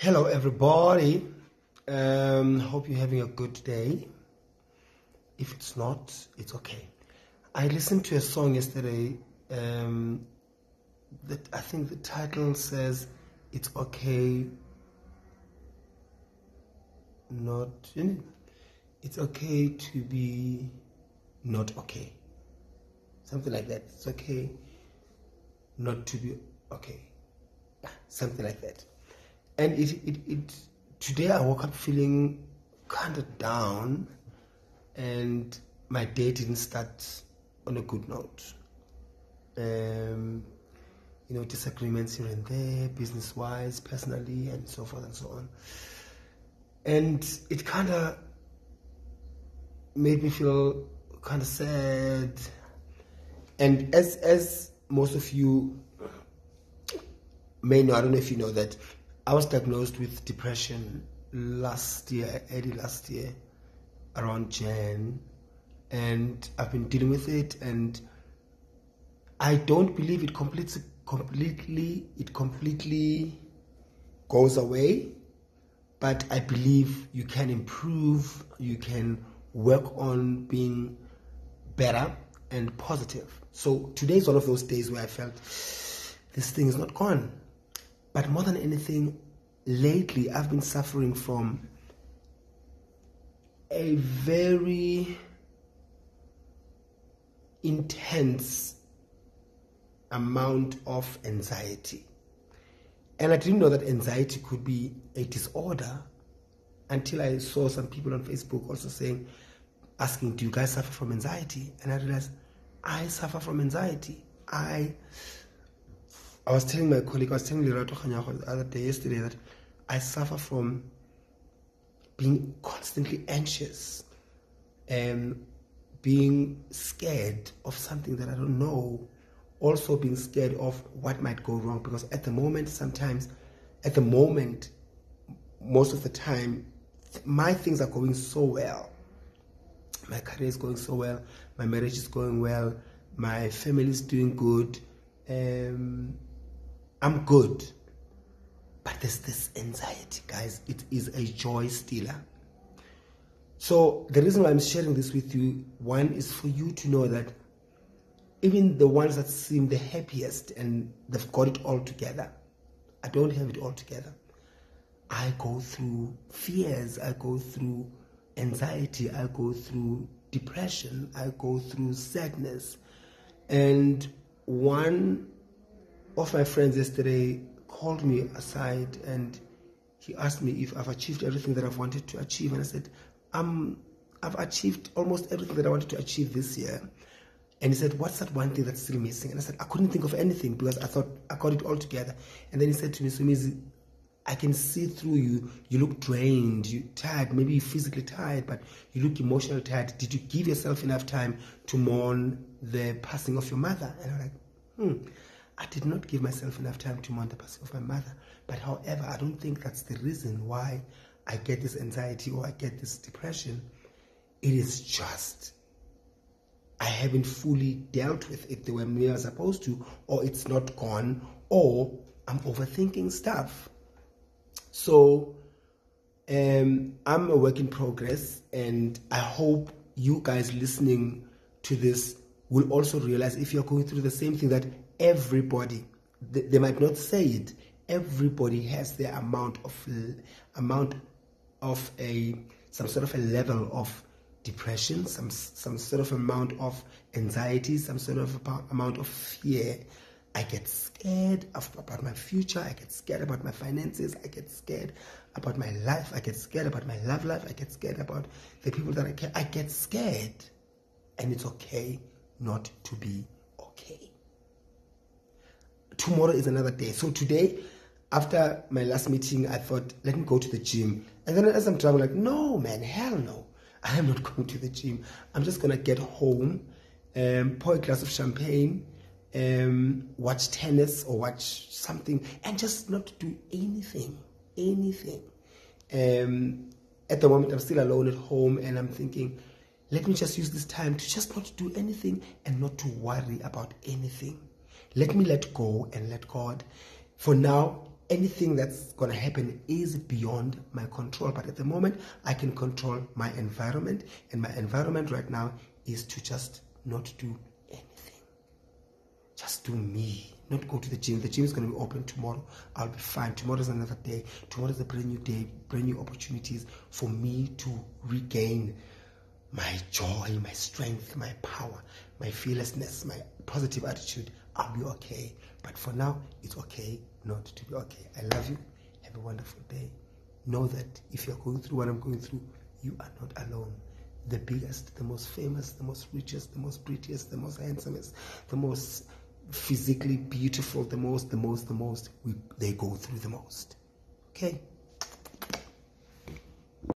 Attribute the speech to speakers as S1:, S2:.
S1: Hello, everybody. Um, hope you're having a good day. If it's not, it's okay. I listened to a song yesterday. Um, that I think the title says "It's okay." Not. It's okay to be not okay. Something like that. It's okay not to be okay. Something like that and it, it, it today I woke up feeling kind of down, and my day didn't start on a good note. Um, you know, disagreements here and there, business wise, personally, and so forth and so on. And it kind of made me feel kind of sad. And as as most of you may know, I don't know if you know that I was diagnosed with depression last year, early last year, around Jan, and I've been dealing with it, and I don't believe it completely, completely, it completely goes away, but I believe you can improve, you can work on being better and positive. So today is one of those days where I felt this thing is not gone but more than anything, lately I've been suffering from a very intense amount of anxiety. And I didn't know that anxiety could be a disorder until I saw some people on Facebook also saying, asking, Do you guys suffer from anxiety? And I realized I suffer from anxiety. I I was telling my colleague, I was telling Lerato Kganyago the other day, yesterday, that I suffer from being constantly anxious and being scared of something that I don't know. Also, being scared of what might go wrong because at the moment, sometimes, at the moment, most of the time, my things are going so well. My career is going so well. My marriage is going well. My family is doing good. Um, I'm good. But there's this anxiety, guys. It is a joy stealer. So, the reason why I'm sharing this with you one is for you to know that even the ones that seem the happiest and they've got it all together, I don't have it all together. I go through fears, I go through anxiety, I go through depression, I go through sadness. And one of my friends yesterday called me aside and he asked me if I've achieved everything that I've wanted to achieve. And I said, um, I've achieved almost everything that I wanted to achieve this year. And he said, What's that one thing that's still missing? And I said, I couldn't think of anything because I thought I got it all together. And then he said to me, Somizi, I can see through you. You look drained, you tired, maybe you're physically tired, but you look emotionally tired. Did you give yourself enough time to mourn the passing of your mother? And I'm like, hmm. I did not give myself enough time to mourn the passing of my mother. But however, I don't think that's the reason why I get this anxiety or I get this depression. It is just I haven't fully dealt with it the way I was supposed to, or it's not gone, or I'm overthinking stuff. So um, I'm a work in progress, and I hope you guys listening to this will also realize if you're going through the same thing that everybody. They might not say it. Everybody has their amount of amount of a some sort of a level of depression some some sort of amount of anxiety some sort of amount of fear. I get scared of, about my future. I get scared about my finances. I get scared about my life. I get scared about my love life. I get scared about the people that i care. I get scared. And it's okay not to be okay tomorrow is another day. So today, after my last meeting, I thought, let me go to the gym. And then as I'm traveling, like, no, man, hell no. I am not going to the gym. I'm just going to get home, um, pour a glass of champagne, um, watch tennis or watch something, and just not do anything. Anything. Um, at the moment, I'm still alone at home, and I'm thinking, let me just use this time to just not do anything and not to worry about anything. Let me let go and let God. For now, anything that's going to happen is beyond my control. But at the moment, I can control my environment, and my environment right now is to just not do anything. Just do me. Not go to the gym. The gym is going to be open tomorrow. I'll be fine. Tomorrow's another day. Tomorrow's a brand new day, brand new opportunities for me to regain my joy, my strength, my power, my fearlessness, my positive attitude. I'll be okay. But for now, it's okay not to be okay. I love you. Have a wonderful day. Know that if you're going through what I'm going through, you are not alone. The biggest, the most famous, the most richest, the most prettiest, the most handsomest, the most physically beautiful, the most, the most, the most, we, they go through the most. Okay?